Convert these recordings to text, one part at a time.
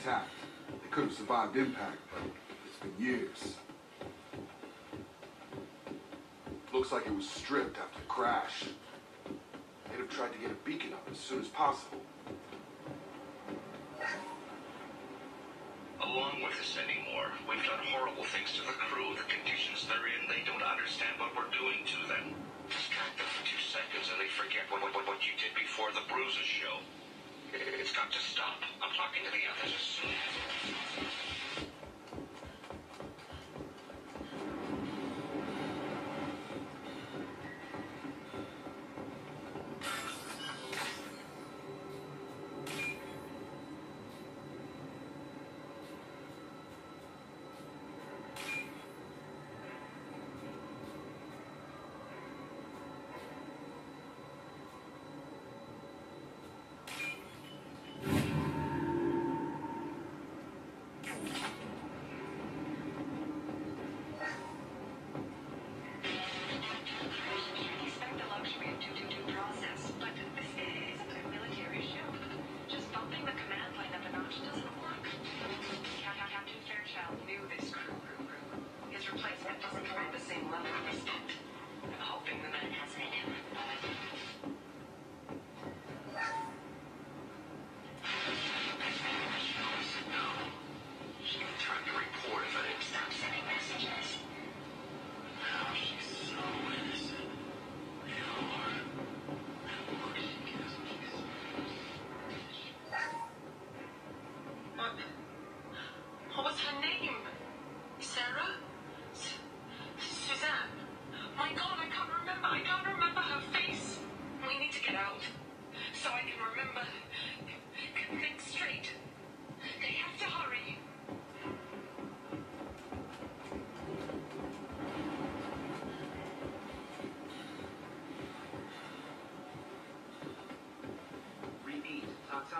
intact. It could have survived impact, but it's been years. Looks like it was stripped after the crash. They'd have tried to get a beacon up as soon as possible. Along with this anymore, we've done horrible things to the crew. The conditions they're in, they don't understand what we're doing to them. Distract them for two seconds and they forget what, what, what you did before the bruises show. It's got to stop. I'm talking to the others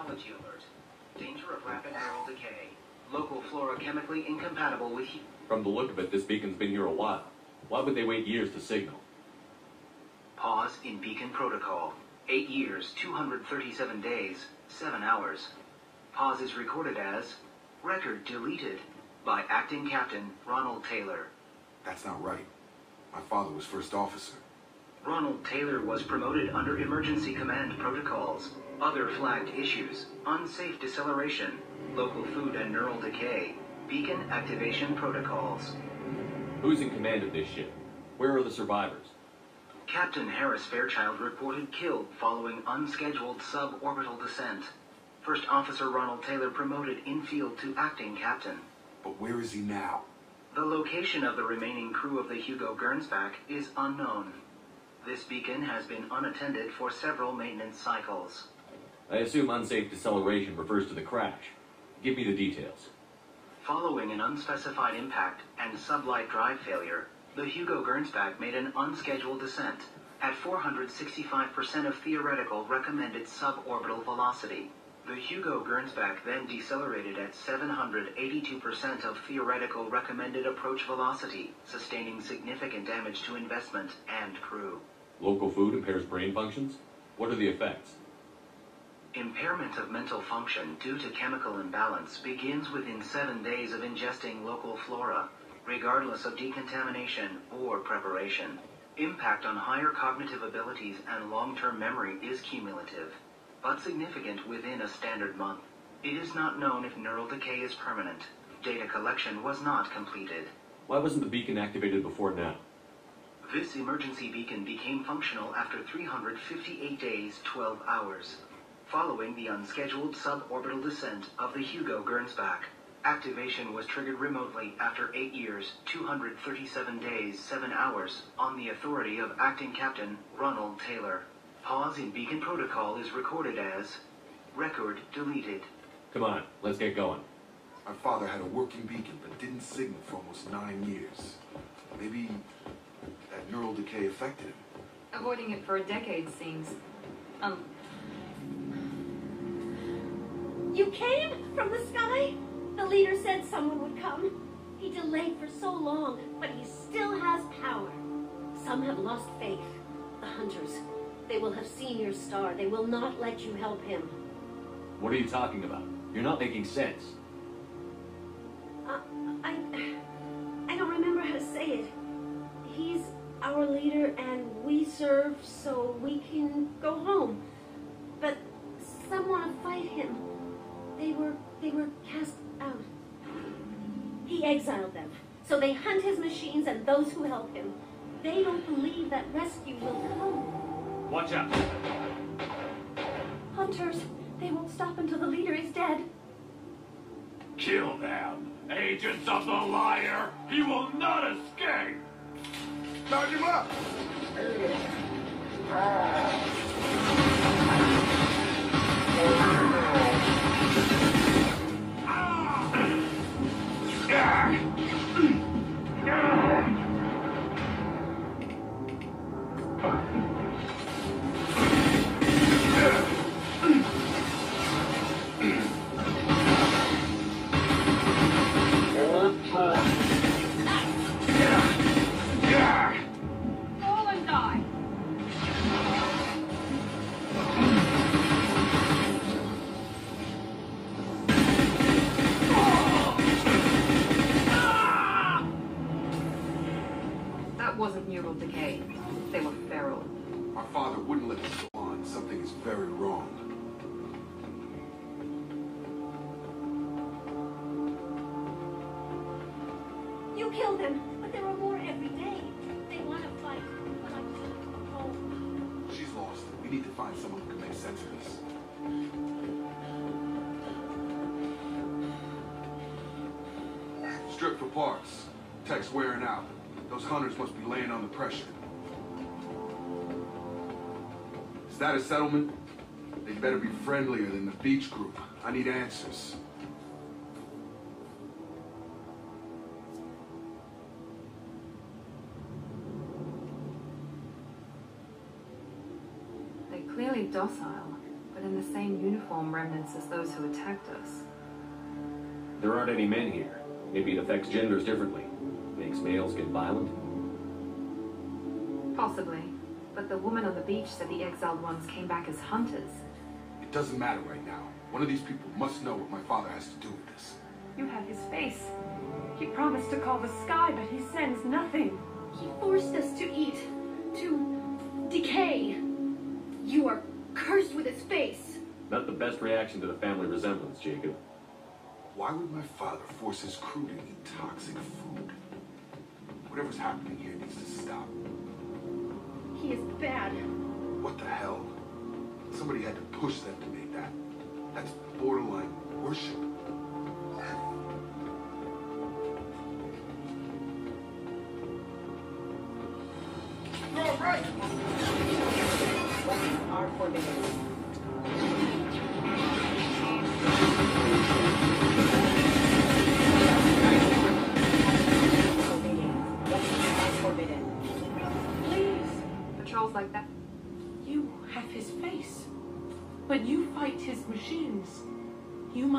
toxicology alert. Danger of rapid neural decay. Local flora chemically incompatible with hu- From the look of it, this beacon's been here a while. Why would they wait years to signal? Pause in beacon protocol. 8 years, 237 days, 7 hours. Pause is recorded as record deleted by acting captain Ronald Taylor. That's not right. My father was first officer. Ronald Taylor was promoted under emergency command protocols. Other flagged issues unsafe deceleration, local food and neural decay, beacon activation protocols. Who's in command of this ship? Where are the survivors? Captain Harris Fairchild reported killed following unscheduled suborbital descent. First Officer Ronald Taylor promoted infield to acting captain. But where is he now? The location of the remaining crew of the Hugo Gernsback is unknown. This beacon has been unattended for several maintenance cycles. I assume unsafe deceleration refers to the crash. Give me the details. Following an unspecified impact and sublight drive failure, the Hugo Gernsback made an unscheduled descent at 465% of theoretical recommended suborbital velocity. The Hugo Gernsback then decelerated at 782% of theoretical recommended approach velocity, sustaining significant damage to investment and crew. Local food impairs brain functions? What are the effects? Impairment of mental function due to chemical imbalance begins within seven days of ingesting local flora, regardless of decontamination or preparation. Impact on higher cognitive abilities and long term memory is cumulative, but significant within a standard month. It is not known if neural decay is permanent. Data collection was not completed. Why wasn't the beacon activated before now? This emergency beacon became functional after 358 days, 12 hours, following the unscheduled suborbital descent of the Hugo Gernsback. Activation was triggered remotely after 8 years, 237 days, 7 hours, on the authority of Acting Captain Ronald Taylor. Pause in beacon protocol is recorded as record deleted. Come on, let's get going. My father had a working beacon but didn't signal for almost nine years. Maybe that neural decay affected him. Avoiding it for a decade seems. Um, You came from the sky? The leader said someone would come. He delayed for so long, but he still has power. Some have lost faith. The hunters. They will have seen your star. They will not let you help him. What are you talking about? You're not making sense. Uh, I. I don't remember how to say it. He's our leader and we serve so we can go home. But some want to fight him. They were they were cast out. He exiled them. So they hunt his machines and those who help him. They don't believe that rescue will come. Watch out. Hunters, they won't stop until the leader is dead. Kill them! Agents of the liar! He will not escape! Charge him up! Ah. That decay. They were feral. Our father wouldn't let us go on. Something is very wrong. You killed them, but there are more every day. They want to fight, but I can't go. She's lost. We need to find someone who can make sense of this. Strip for parts. Tech's wearing out. Those hunters must be laying on the pressure. Is that a settlement? They better be friendlier than the beach group. I need answers. They're clearly docile, but in the same uniform remnants as those who attacked us. There aren't any men here. Maybe it affects genders differently. Makes males get violent. Possibly. But the woman on the beach said the exiled ones came back as hunters. It doesn't matter right now. One of these people must know what my father has to do with this. You have his face. He promised to call the sky, but he sends nothing. He forced us to eat, to decay. You are cursed with his face. Not the best reaction to the family resemblance, Jacob. Why would my father force his crew to eat toxic food? Whatever's happening here needs to stop. He is bad. What the hell? Somebody had to push them to make that. That's borderline worship. You're right.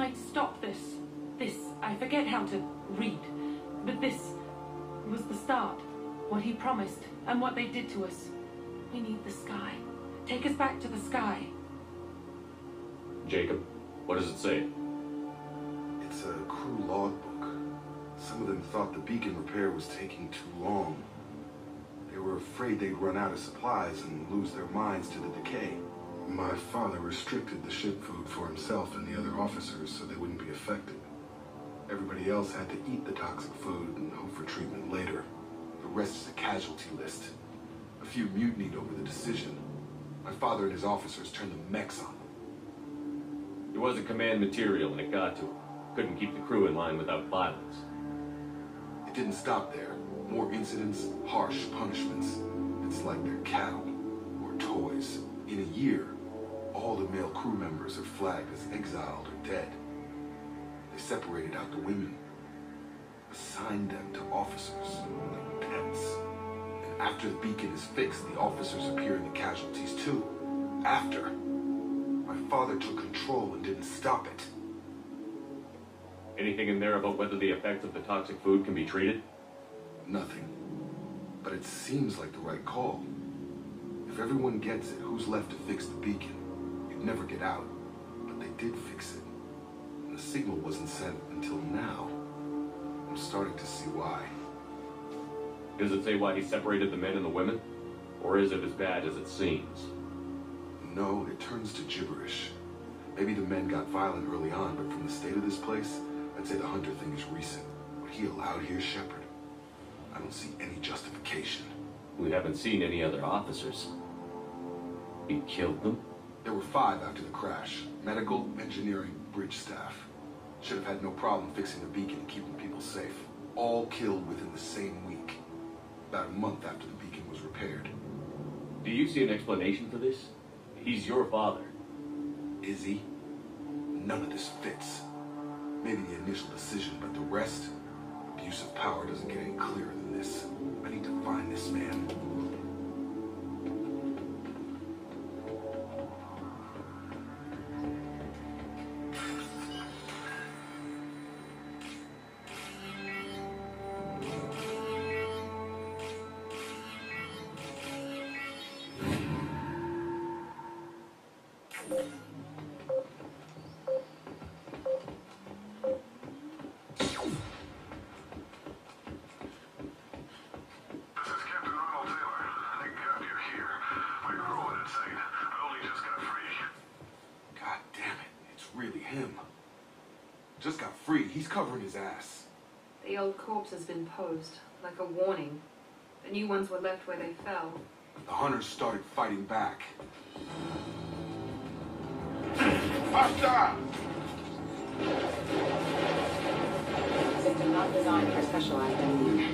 Might stop this. This, I forget how to read. But this was the start. What he promised and what they did to us. We need the sky. Take us back to the sky. Jacob, what does it say? It's a crew logbook. Some of them thought the beacon repair was taking too long. They were afraid they'd run out of supplies and lose their minds to the decay. My father restricted the ship food for himself and the other officers so they wouldn't be affected. Everybody else had to eat the toxic food and hope for treatment later. The rest is a casualty list. A few mutinied over the decision. My father and his officers turned the mechs on them. He wasn't command material and it got to him. Couldn't keep the crew in line without violence. It didn't stop there. More incidents, harsh punishments. It's like they're cattle or toys. In a year, all the male crew members are flagged as exiled or dead. They separated out the women, assigned them to officers like pets. And after the beacon is fixed, the officers appear in the casualties too. After. My father took control and didn't stop it. Anything in there about whether the effects of the toxic food can be treated? Nothing. But But it seems like the right call. If everyone gets it, who's left to fix the beacon? Never get out. But they did fix it. And the signal wasn't sent until now. I'm starting to see why. Does it say why he separated the men and the women? Or is it as bad as it seems? No, it turns to gibberish. Maybe the men got violent early on, but from the state of this place, I'd say the Hunter thing is recent. What he allowed here, Shepard, I don't see any justification. We haven't seen any other officers. He killed them? There were five after the crash. Medical, engineering, bridge staff. Should have had no problem fixing the beacon and keeping people safe. All killed within the same week. About a month after the beacon was repaired. Do you see an explanation for this? He's your father. Is he? None of this fits. Maybe the initial decision, but the rest? Abuse of power doesn't get any clearer than this. I need to find this man. Really him. Just got free. He's covering his ass. The old corpse has been posed, like a warning. The new ones were left where they fell. The hunters started fighting back. Hostile! System not designed for special identity.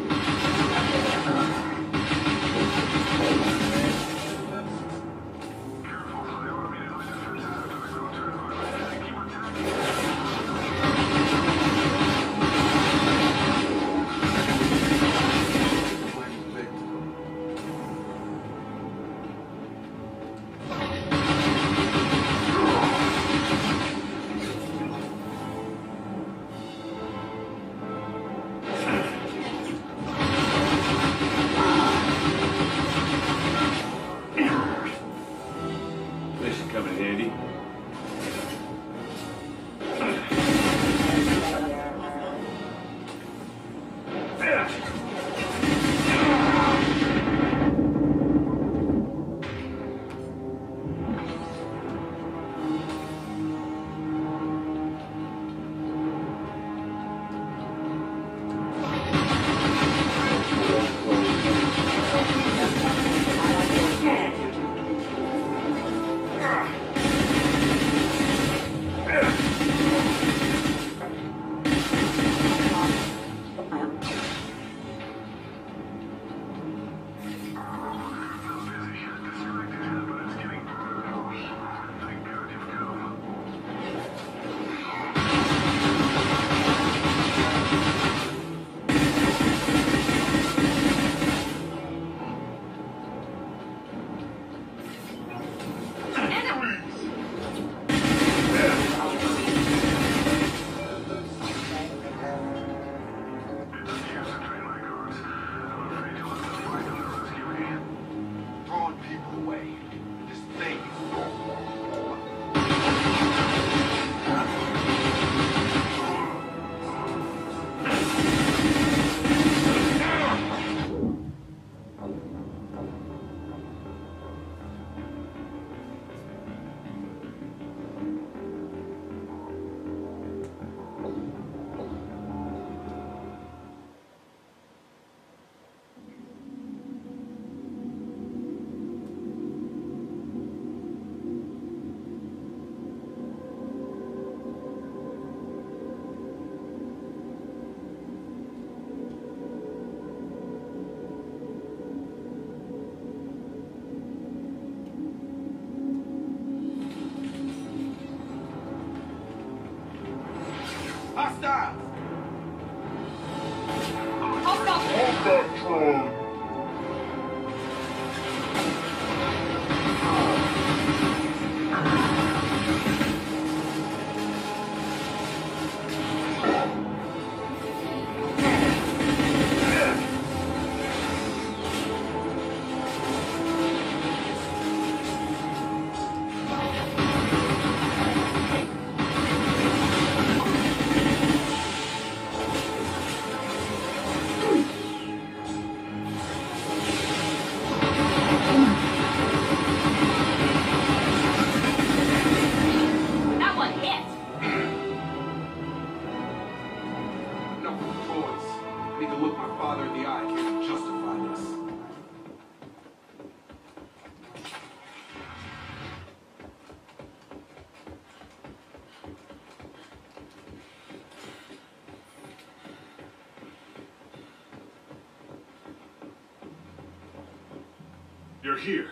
You're here.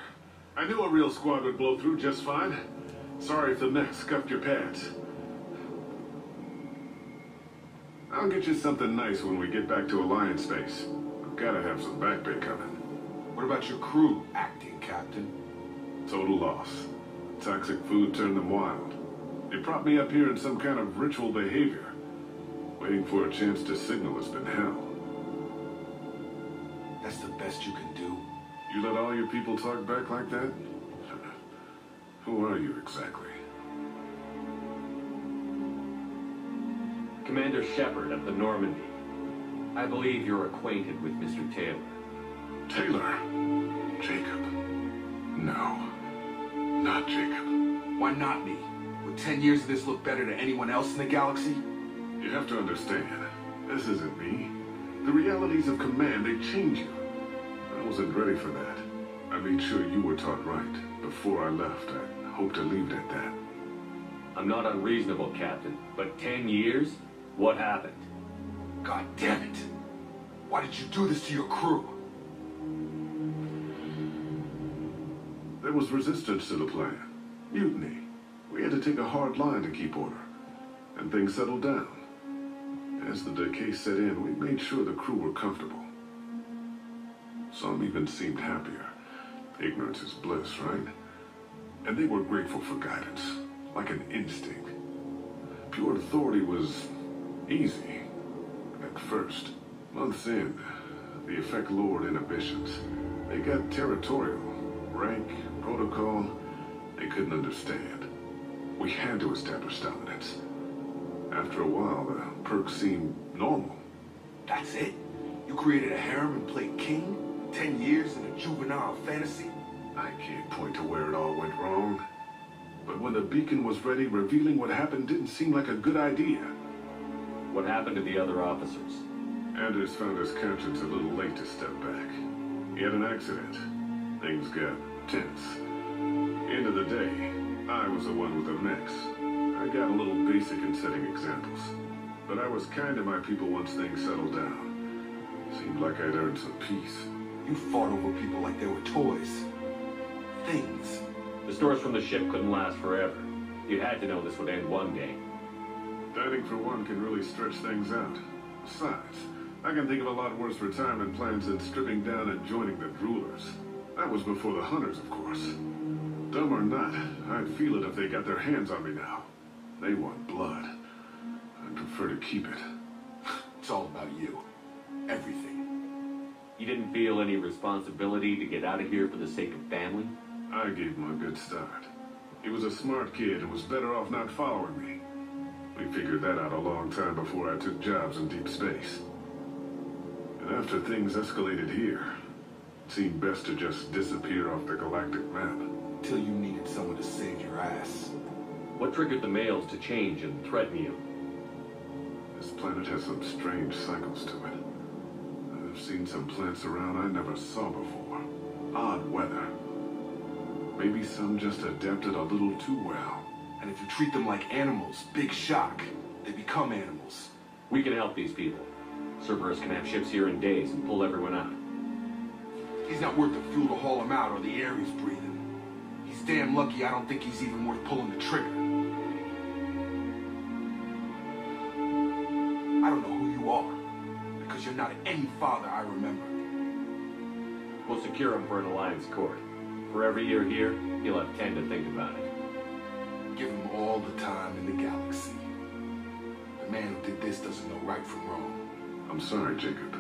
I knew a real squad would blow through just fine. Sorry if the mech scuffed your pants. I'll get you something nice when we get back to Alliance Base. I've gotta have some back pay coming. What about your crew acting, Captain? Total loss. Toxic food turned them wild. They propped me up here in some kind of ritual behavior. Waiting for a chance to signal has been hell. That's the best you can do? You let all your people talk back like that? Who are you exactly? Commander Shepard of the Normandy. I believe you're acquainted with Mr. Taylor. Taylor? Jacob? No. Not Jacob. Why not me? Would ten years of this look better to anyone else in the galaxy? You have to understand, this isn't me. The realities of command, they change you. I wasn't ready for that. I made sure you were taught right. Before I left, I hoped to leave it at that. I'm not unreasonable, Captain, but ten years? What happened? God damn it! Why did you do this to your crew? There was resistance to the plan. Mutiny. We had to take a hard line to keep order. And things settled down. As the decay set in, we made sure the crew were comfortable. Some even seemed happier. Ignorance is bliss, right? And they were grateful for guidance, like an instinct. Pure authority was easy, at first. Months in, the effect lowered inhibitions. They got territorial. Rank, protocol, they couldn't understand. We had to establish dominance. After a while, the perks seemed normal. That's it? You created a harem and played king? Ten years in a juvenile fantasy? I can't point to where it all went wrong. But when the beacon was ready, revealing what happened didn't seem like a good idea. What happened to the other officers? Anders found his conscience a little late to step back. He had an accident. Things got tense. End of the day, I was the one with the mechs. I got a little basic in setting examples. But I was kind to my people once things settled down. Seemed like I'd earned some peace. You fought over people like they were toys. Things. The stores from the ship couldn't last forever. You had to know this would end one day. Dining for one can really stretch things out. Besides, I can think of a lot worse retirement plans than stripping down and joining the droolers. That was before the hunters, of course. Dumb or not, I'd feel it if they got their hands on me now. They want blood. I'd prefer to keep it. It's all about you. Everything. You didn't feel any responsibility to get out of here for the sake of family? I gave him a good start. He was a smart kid and was better off not following me. We figured that out a long time before I took jobs in deep space. And after things escalated here, it seemed best to just disappear off the galactic map. Till you needed someone to save your ass. What triggered the males to change and threaten you? This planet has some strange cycles to it. I've seen some plants around I never saw before. Odd weather. Maybe some just adapted a little too well. And if you treat them like animals, big shock. They become animals. We can help these people. Cerberus can have ships here in days and pull everyone out. He's not worth the fuel to haul him out or the air he's breathing. He's damn lucky I don't think he's even worth pulling the trigger. I don't know who you are, because you're not any father I remember. We'll secure him for an alliance court. For every year here, he'll have ten to think about it. Give him all the time in the galaxy. The man who did this doesn't know right from wrong. I'm sorry, Jacob.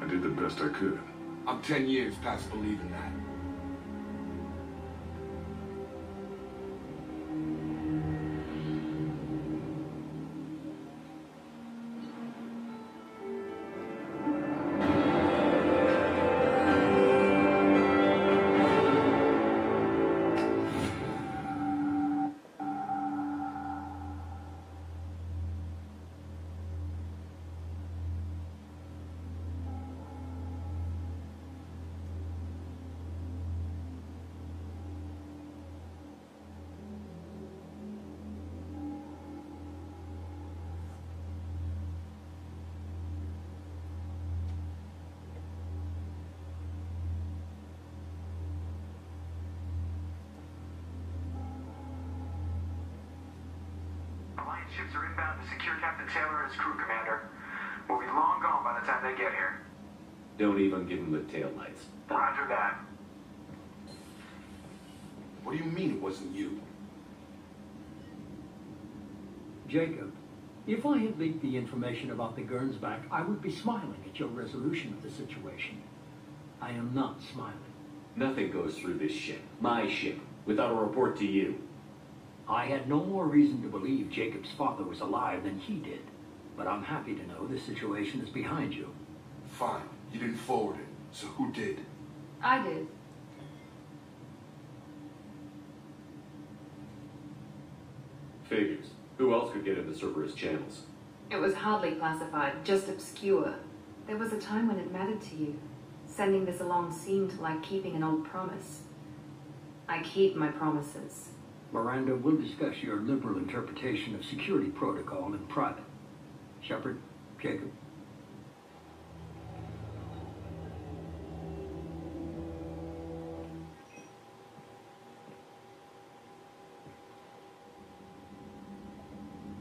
I did the best I could. I'm ten years past believing that. Alliance ships are inbound to secure Captain Taylor and his crew, Commander. We'll be long gone by the time they get here. Don't even give him the tail lights. Roger that. What do you mean it wasn't you? Jacob, if I had leaked the information about the Gernsback, I would be smiling at your resolution of the situation. I am not smiling. Nothing goes through this ship, my ship, without a report to you. I had no more reason to believe Jacob's father was alive than he did. But I'm happy to know the situation is behind you. Fine. You didn't forward it. So who did? I did. Figures. Who else could get into Cerberus channels? It was hardly classified, just obscure. There was a time when it mattered to you. Sending this along seemed like keeping an old promise. I keep my promises. Miranda, we'll discuss your liberal interpretation of security protocol in private. Shepard, Jacob.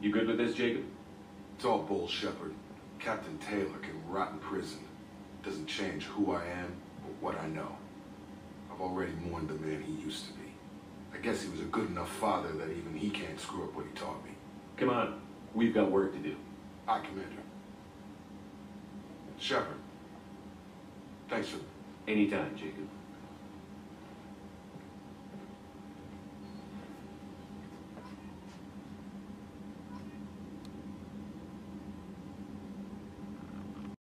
You good with this, Jacob? It's all bull, Shepard. Captain Taylor can rot in prison. Doesn't change who I am or what I know. I've already mourned the man he used to be. I guess he was a good enough father that even he can't screw up what he taught me. Come on. We've got work to do. I Aye, Commander. Shepard. Thanks for Anytime, Jacob.